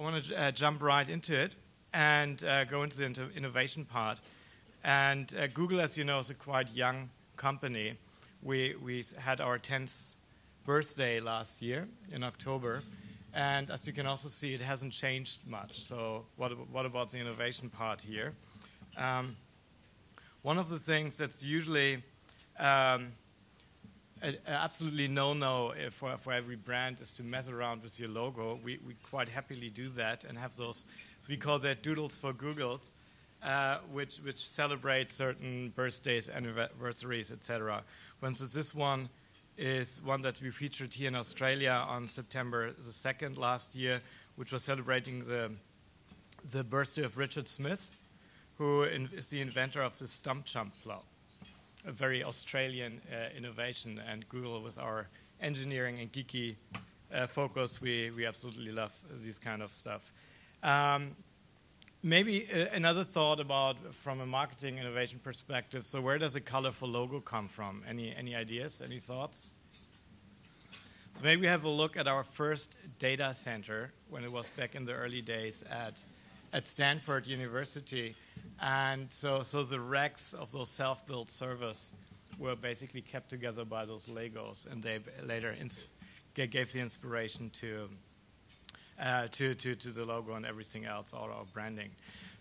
I want to uh, jump right into it and uh, go into the innovation part. And uh, Google, as you know, is a quite young company. We, we had our 10th birthday last year in October. And as you can also see, it hasn't changed much. So, what, what about the innovation part here? Um, one of the things that's usually um, absolutely no-no for, for every brand is to mess around with your logo. We, we quite happily do that and have those, so we call that doodles for Googles, uh, which, which celebrate certain birthdays, anniversaries, etc. For instance, this one is one that we featured here in Australia on September the 2nd last year, which was celebrating the, the birthday of Richard Smith, who is the inventor of the stump jump plow a very Australian uh, innovation, and Google was our engineering and geeky uh, focus. We, we absolutely love this kind of stuff. Um, maybe uh, another thought about from a marketing innovation perspective. So, where does a colorful logo come from? Any any ideas? Any thoughts? So maybe we have a look at our first data center when it was back in the early days at at Stanford University. And so, so the racks of those self-built servers were basically kept together by those Legos, and they later gave the inspiration to, uh, to, to, to the logo and everything else, all our branding.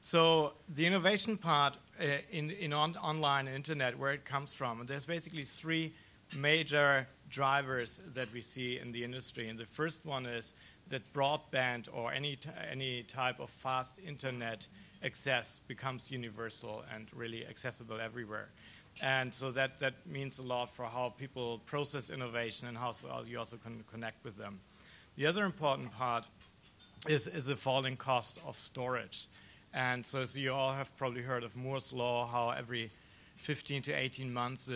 So the innovation part uh, in, in on, online and internet, where it comes from, and there's basically three major drivers that we see in the industry. And the first one is that broadband or any, any type of fast internet access becomes universal and really accessible everywhere. And so that, that means a lot for how people process innovation and how, so you also can connect with them. The other important part is, is the falling cost of storage. And so, so you all have probably heard of Moore's Law, how every 15 to 18 months the,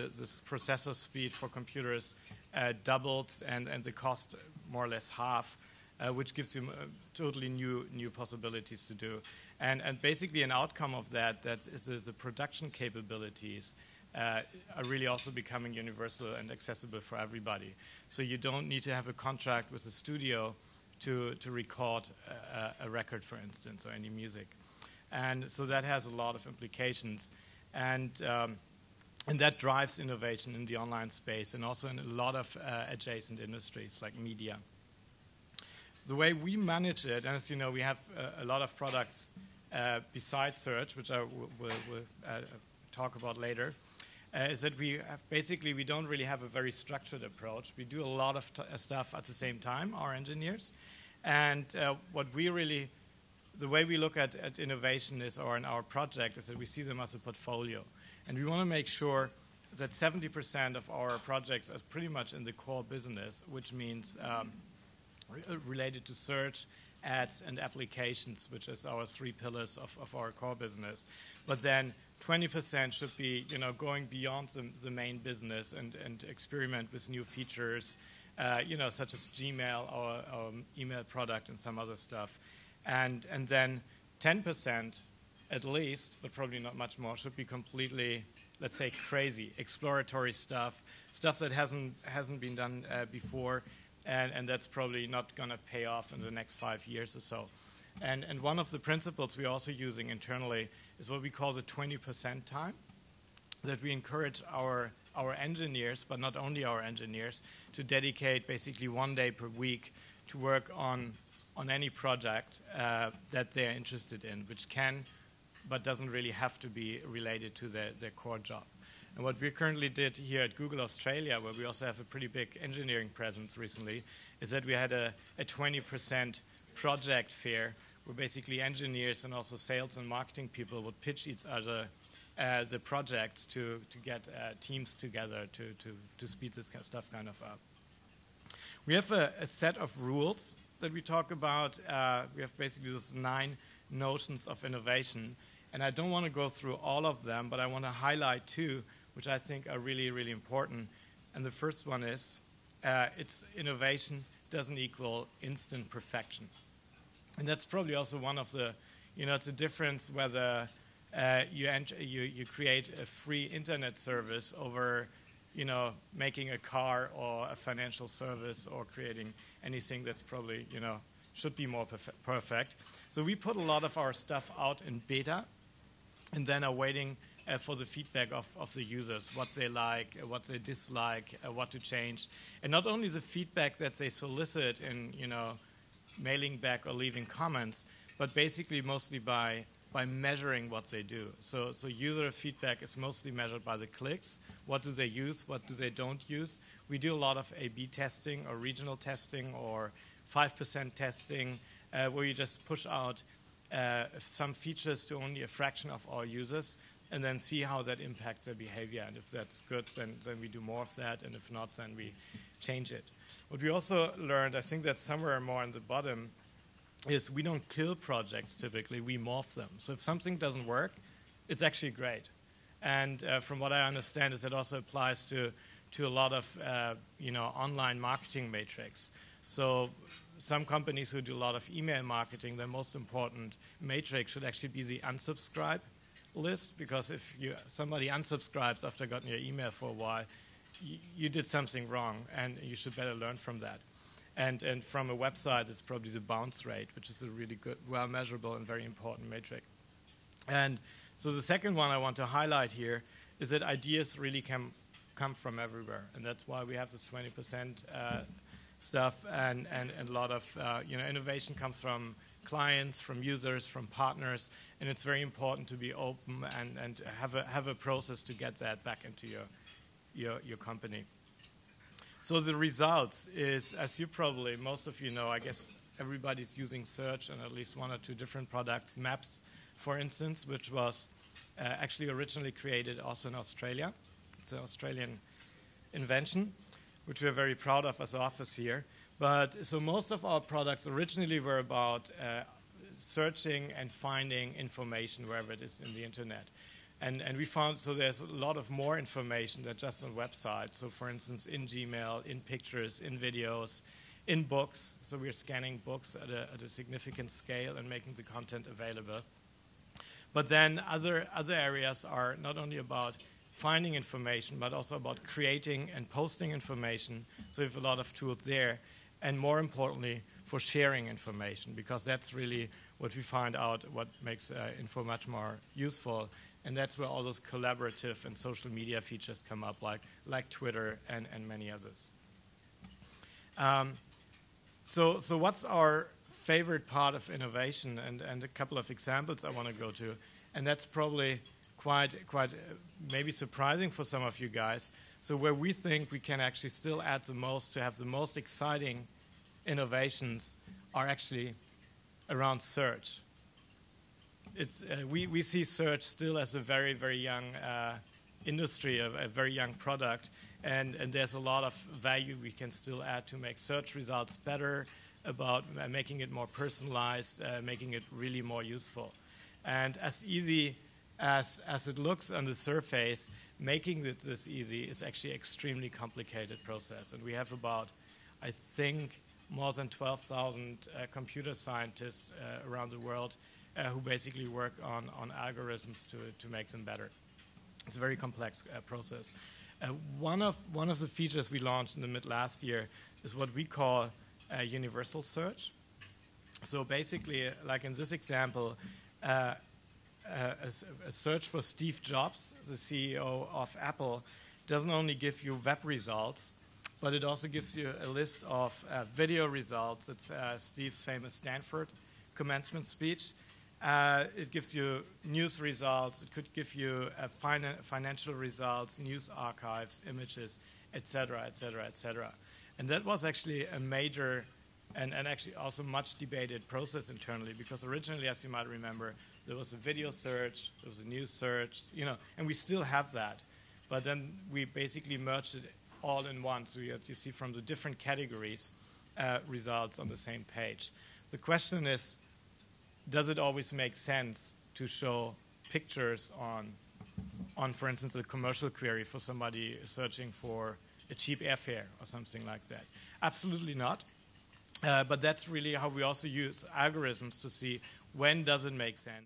processor speed for computers uh, doubled and, and the cost more or less half uh, which gives you uh, totally new new possibilities to do. And and basically an outcome of that that is the production capabilities. Uh, are really also becoming universal and accessible for everybody. So you don't need to have a contract with a studio to, to record a, a, record, for instance, or any music. And so that has a lot of implications. And, um, and that drives innovation in the online space and also in a lot of uh, adjacent industries like media the way we manage it, and as you know, we have a, a lot of products uh, besides search, which I will, will, will uh, talk about later, uh, is that we basically we don't really have a very structured approach. We do a lot of uh, stuff at the same time, our engineers, and uh, what we really the way we look at, at innovation is, or in our project, is that we see them as a portfolio, and we want to make sure that 70% of our projects are pretty much in the core business, which means um, uh, related to search, ads, and applications, which is our three pillars of, of our core business. But then 20% should be, you know, going beyond the, the main business and, and experiment with new features, uh, you know, such as Gmail, our, our email product, and some other stuff. And, and then 10% at least, but probably not much more, should be completely, let's say, crazy, exploratory stuff, stuff that hasn't, hasn't been done uh, before, and, and that's probably not going to pay off in the next five years or so. And, and one of the principles we're also using internally is what we call the 20% time, that we encourage our, our engineers, but not only our engineers, to dedicate basically one day per week to work on, on any project uh, that they're interested in, which can but doesn't really have to be related to their, their core job. And what we currently did here at Google Australia, where we also have a pretty big engineering presence recently, is that we had a, a 20% project fair where basically engineers and also sales and marketing people would pitch each other uh, the projects to, to get uh, teams together to, to, to speed this kind of stuff kind of up. We have a, a set of rules that we talk about. Uh, we have basically those nine notions of innovation. And I don't want to go through all of them, but I want to highlight two which I think are really, really important. And the first one is uh, it's innovation doesn't equal instant perfection. And that's probably also one of the, you know, it's a difference whether uh, you, you, you create a free internet service over, you know, making a car or a financial service or creating anything that's probably, you know, should be more perf- perfect. So we put a lot of our stuff out in beta and then are waiting uh, for the feedback of, of the users, what they like, uh, what they dislike, uh, what to change. And not only the feedback that they solicit in, you know, mailing back or leaving comments, but basically mostly by by measuring what they do. So, so user feedback is mostly measured by the clicks. What do they use? What do they don't use? We do a lot of A/B testing or regional testing or 5% testing, uh, where you just push out uh, some features to only a fraction of our users and then see how that impacts their behavior. And if that's good, then, then we do more of that. And if not, then we change it. What we also learned, I think that's somewhere more on the bottom, is we don't kill projects typically, we morph them. So if something doesn't work, it's actually great. And uh, from what I understand, is it also applies to, to a lot of uh, you know, online marketing matrix. So some companies who do a lot of email marketing, their most important matrix should actually be the unsubscribe list, because if you, somebody unsubscribes after getting your email for a while, you, you did something wrong, and you should better learn from that. And, and from a website, it's probably the bounce rate, which is a really good, well measurable, and very important metric. And so the second one I want to highlight here is that ideas really can come from everywhere, and that's why we have this 20% uh, stuff, and, and, and a lot of uh, you know innovation comes from clients, from users, from partners, and it's very important to be open and, and have a have a process to get that back into your your, your company. So the results is, as you probably, most of you know, I guess everybody's using search and at least one or two different products. Maps, for instance, which was uh, actually originally created also in Australia. It's an Australian invention, which we're very proud of as office here. But so most of our products originally were about uh, searching and finding information wherever it is in the internet. And, and we found so there's a lot of more information than just on websites. So, for instance, in Gmail, in pictures, in videos, in books. So, we're scanning books at a, at a significant scale and making the content available. But then other, other areas are not only about finding information, but also about creating and posting information. So, we have a lot of tools there. And more importantly, for sharing information, because that's really what we find out what makes uh, info much more useful and that's where all those collaborative and social media features come up, like, like Twitter and, and many others. Um, so, so, what's our favorite part of innovation? And, and a couple of examples I want to go to. And that's probably quite, quite uh, maybe surprising for some of you guys. So, where we think we can actually still add the most to have the most exciting innovations are actually around search it's, uh, we, we see search still as a very, very young uh, industry, a, a, very young product, and, and there's a lot of value we can still add to make search results better, about uh, making it more personalized, uh, making it really more useful. And as easy as, as it looks on the surface, making this easy is actually an extremely complicated process. And we have about, I think, more than 12,000 uh, computer scientists uh, around the world uh, who basically work on, on algorithms to, to make them better. It's a very complex uh, process. Uh, one, of, one of the features we launched in the mid last year is what we call universal search. So basically, like in this example, uh, a, a, search for Steve Jobs, the CEO of Apple, doesn't only give you web results, but it also gives you a list of uh, video results. It's uh, Steve's famous Stanford commencement speech. Uh, it gives you news results. It could give you uh, fina- financial results, news archives, images, etc., etc., etc. And that was actually a major and, and actually also much debated process internally because originally, as you might remember, there was a video search, there was a news search, you know, and we still have that. But then we basically merged it all in one. So you, you see from the different categories uh, results on the same page. The question is does it always make sense to show pictures on, on, for instance, a commercial query for somebody searching for a cheap airfare or something like that? Absolutely not. Uh, but that's really how we also use algorithms to see when does it make sense.